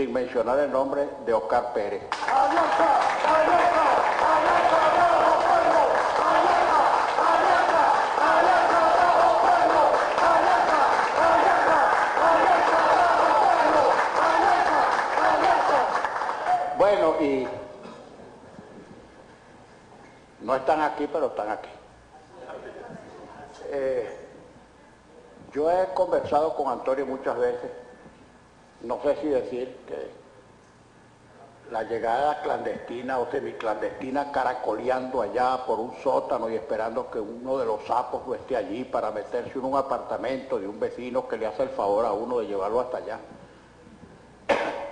sin mencionar el nombre de Oscar Pérez. Bueno, y no están aquí, pero están aquí. Eh, yo he conversado con Antonio muchas veces, no sé si decir que la llegada clandestina o semiclandestina caracoleando allá por un sótano y esperando que uno de los sapos no esté allí para meterse en un apartamento de un vecino que le hace el favor a uno de llevarlo hasta allá.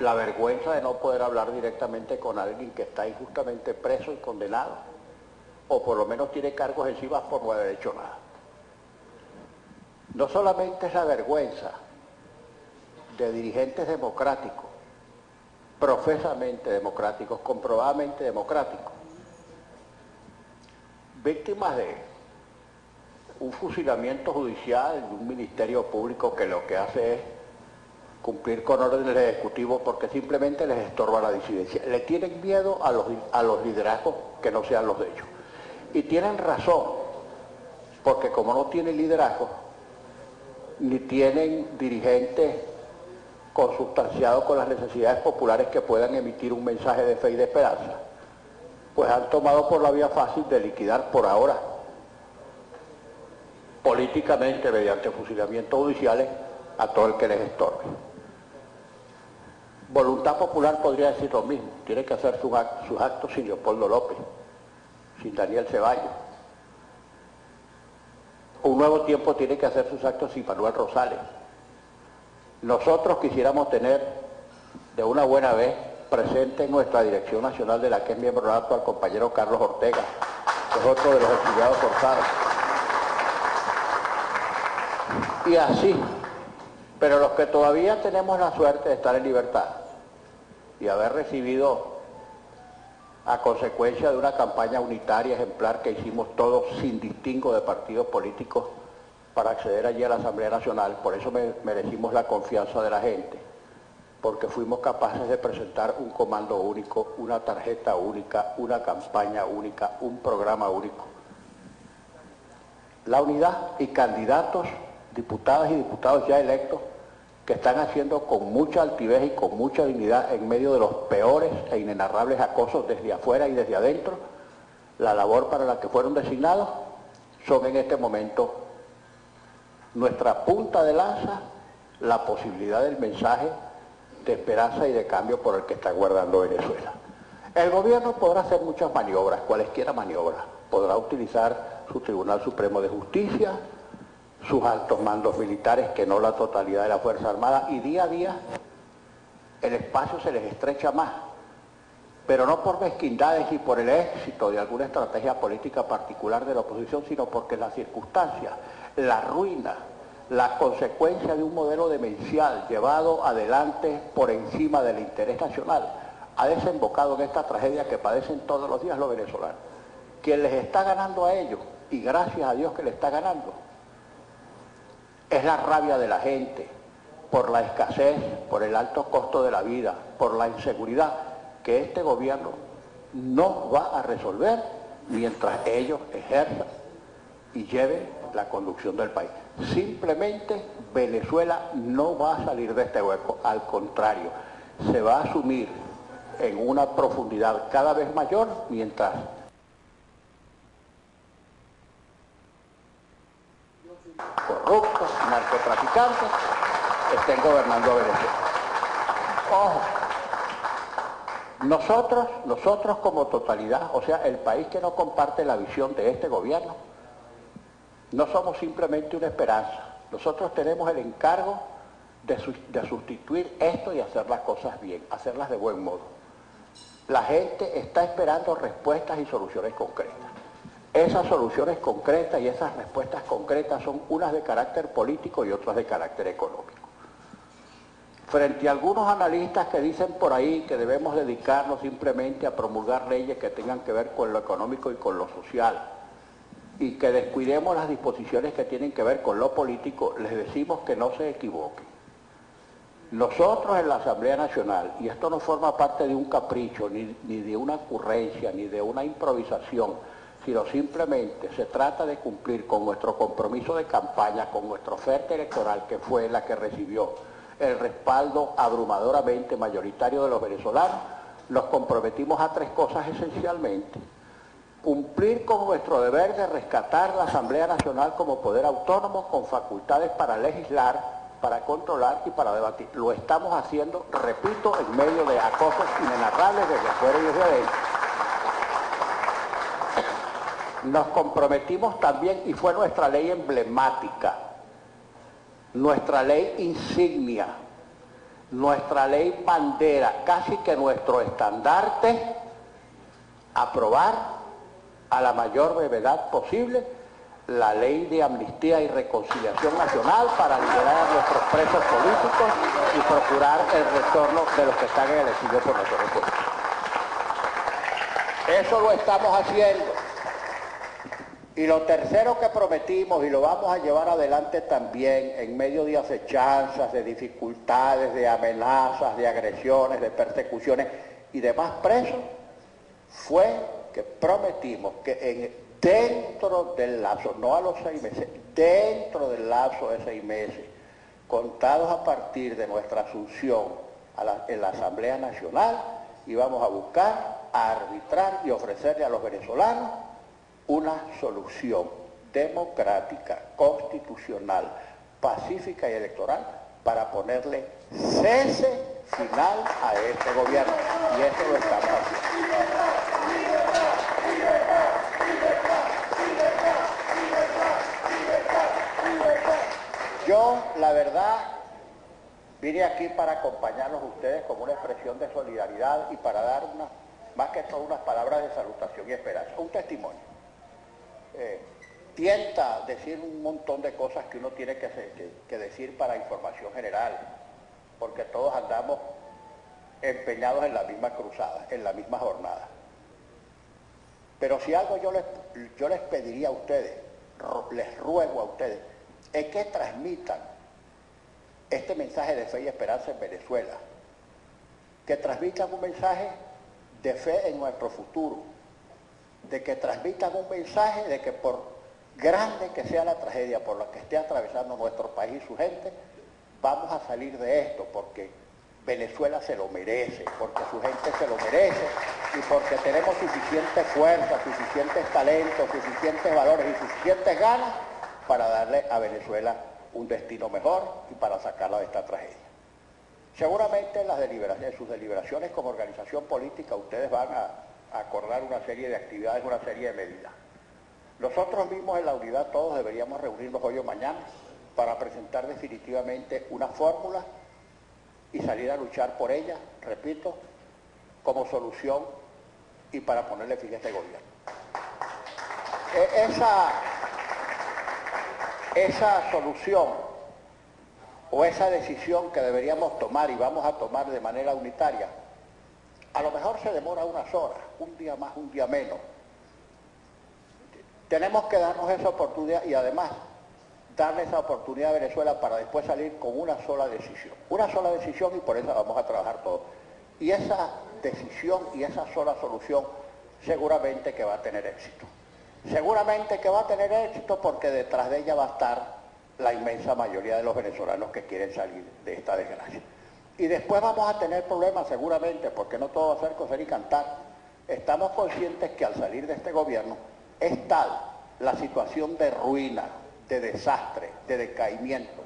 La vergüenza de no poder hablar directamente con alguien que está injustamente preso y condenado, o por lo menos tiene cargos encima por no haber hecho nada. No solamente es la vergüenza de dirigentes democráticos, profesamente democráticos, comprobadamente democráticos, víctimas de un fusilamiento judicial de un ministerio público que lo que hace es cumplir con órdenes del Ejecutivo porque simplemente les estorba la disidencia. Le tienen miedo a los, a los liderazgos que no sean los de ellos. Y tienen razón, porque como no tienen liderazgo, ni tienen dirigentes consustanciados con las necesidades populares que puedan emitir un mensaje de fe y de esperanza, pues han tomado por la vía fácil de liquidar por ahora, políticamente, mediante fusilamientos judiciales, a todo el que les estorbe. Voluntad Popular podría decir lo mismo, tiene que hacer sus actos sin Leopoldo López, sin Daniel Ceballos, un nuevo tiempo tiene que hacer sus actos sin Manuel Rosales. Nosotros quisiéramos tener de una buena vez presente en nuestra dirección nacional de la que es miembro nato al compañero Carlos Ortega, que es otro de los estudiados forzados. Y así, pero los que todavía tenemos la suerte de estar en libertad y haber recibido a consecuencia de una campaña unitaria ejemplar que hicimos todos sin distingo de partidos políticos para acceder allí a la Asamblea Nacional. Por eso merecimos la confianza de la gente, porque fuimos capaces de presentar un comando único, una tarjeta única, una campaña única, un programa único. La unidad y candidatos, diputadas y diputados ya electos, que están haciendo con mucha altivez y con mucha dignidad en medio de los peores e inenarrables acosos desde afuera y desde adentro, la labor para la que fueron designados son en este momento nuestra punta de lanza, la posibilidad del mensaje de esperanza y de cambio por el que está guardando Venezuela. El gobierno podrá hacer muchas maniobras, cualesquiera maniobras. Podrá utilizar su Tribunal Supremo de Justicia, sus altos mandos militares, que no la totalidad de la Fuerza Armada, y día a día el espacio se les estrecha más, pero no por mezquindades y por el éxito de alguna estrategia política particular de la oposición, sino porque las circunstancias, la ruina, la consecuencia de un modelo demencial llevado adelante por encima del interés nacional, ha desembocado en esta tragedia que padecen todos los días los venezolanos. Quien les está ganando a ellos, y gracias a Dios que le está ganando, es la rabia de la gente por la escasez, por el alto costo de la vida, por la inseguridad que este gobierno no va a resolver mientras ellos ejerzan y lleven la conducción del país. Simplemente Venezuela no va a salir de este hueco, al contrario, se va a asumir en una profundidad cada vez mayor mientras corruptos, narcotraficantes, estén gobernando a Venezuela. Ojo, nosotros, nosotros como totalidad, o sea, el país que no comparte la visión de este gobierno, no somos simplemente una esperanza. Nosotros tenemos el encargo de, de sustituir esto y hacer las cosas bien, hacerlas de buen modo. La gente está esperando respuestas y soluciones concretas. Esas soluciones concretas y esas respuestas concretas son unas de carácter político y otras de carácter económico. Frente a algunos analistas que dicen por ahí que debemos dedicarnos simplemente a promulgar leyes que tengan que ver con lo económico y con lo social, y que descuidemos las disposiciones que tienen que ver con lo político, les decimos que no se equivoquen. Nosotros en la Asamblea Nacional, y esto no forma parte de un capricho, ni, ni de una ocurrencia, ni de una improvisación, sino simplemente se trata de cumplir con nuestro compromiso de campaña, con nuestra oferta electoral, que fue la que recibió el respaldo abrumadoramente mayoritario de los venezolanos, nos comprometimos a tres cosas esencialmente. Cumplir con nuestro deber de rescatar la Asamblea Nacional como poder autónomo con facultades para legislar, para controlar y para debatir. Lo estamos haciendo, repito, en medio de acosos inenarrables desde afuera y desde adentro. Nos comprometimos también, y fue nuestra ley emblemática, nuestra ley insignia, nuestra ley bandera, casi que nuestro estandarte, aprobar a la mayor brevedad posible la ley de amnistía y reconciliación nacional para liberar a nuestros presos políticos y procurar el retorno de los que están en el exilio por nuestro. Eso lo estamos haciendo. Y lo tercero que prometimos, y lo vamos a llevar adelante también en medio de acechanzas, de dificultades, de amenazas, de agresiones, de persecuciones y demás presos, fue que prometimos que en, dentro del lapso, no a los seis meses, dentro del lapso de seis meses, contados a partir de nuestra asunción en la Asamblea Nacional, íbamos a buscar, a arbitrar y ofrecerle a los venezolanos una solución democrática, constitucional, pacífica y electoral para ponerle cese final a este gobierno. Y eso lo estamos haciendo. Yo, la verdad, vine aquí para acompañarlos a ustedes como una expresión de solidaridad y para dar una, más que todo unas palabras de salutación y esperanza, un testimonio. Eh, tienta decir un montón de cosas que uno tiene que, que, decir para información general, porque todos andamos empeñados en la misma cruzada, en la misma jornada. Pero si algo yo les, yo les pediría a ustedes, les ruego a ustedes, es que transmitan este mensaje de fe y esperanza en Venezuela, que transmitan un mensaje de fe en nuestro futuro, de que transmitan un mensaje de que por grande que sea la tragedia por la que esté atravesando nuestro país y su gente, vamos a salir de esto porque Venezuela se lo merece, porque su gente se lo merece y porque tenemos suficiente fuerza, suficientes talentos, suficientes valores y suficientes ganas para darle a Venezuela un destino mejor y para sacarla de esta tragedia. Seguramente en, en sus deliberaciones como organización política ustedes van a acordar una serie de actividades, una serie de medidas. Nosotros mismos en la unidad todos deberíamos reunirnos hoy o mañana para presentar definitivamente una fórmula y salir a luchar por ella, repito, como solución y para ponerle fin a este gobierno. Esa, esa solución o esa decisión que deberíamos tomar y vamos a tomar de manera unitaria, a lo mejor se demora unas horas, un día más, un día menos. Tenemos que darnos esa oportunidad y además darle esa oportunidad a Venezuela para después salir con una sola decisión. Una sola decisión y por eso vamos a trabajar todos. Y esa decisión y esa sola solución seguramente que va a tener éxito. Seguramente que va a tener éxito porque detrás de ella va a estar la inmensa mayoría de los venezolanos que quieren salir de esta desgracia. Y después vamos a tener problemas seguramente porque no todo va a ser coser y cantar. Estamos conscientes que al salir de este gobierno es tal la situación de ruina, de desastre, de decaimiento,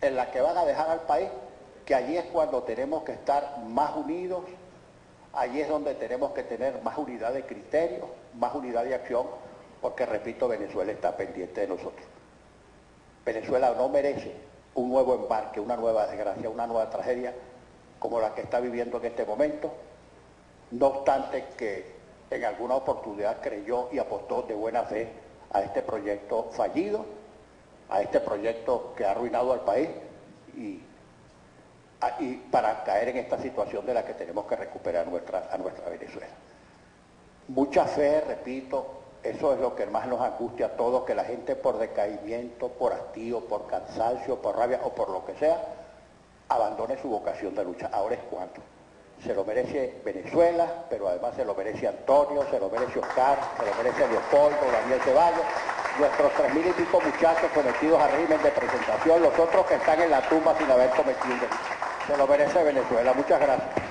en la que van a dejar al país, que allí es cuando tenemos que estar más unidos, allí es donde tenemos que tener más unidad de criterio, más unidad de acción, porque repito, Venezuela está pendiente de nosotros. Venezuela no merece un nuevo embarque, una nueva desgracia, una nueva tragedia como la que está viviendo en este momento, no obstante que en alguna oportunidad creyó y apostó de buena fe a este proyecto fallido, a este proyecto que ha arruinado al país y, y, para caer en esta situación de la que tenemos que recuperar nuestra, a nuestra Venezuela. Mucha fe, repito, eso es lo que más nos angustia a todos, que la gente por decaimiento, por hastío, por cansancio, por rabia o por lo que sea, abandone su vocación de lucha. Ahora es cuando. Se lo merece Venezuela, pero además se lo merece Antonio, se lo merece Oscar, se lo merece Leopoldo, Daniel Ceballos, nuestros tres mil y pico muchachos sometidos a régimen de presentación, los otros que están en la tumba sin haber cometido. Se lo merece Venezuela. Muchas gracias.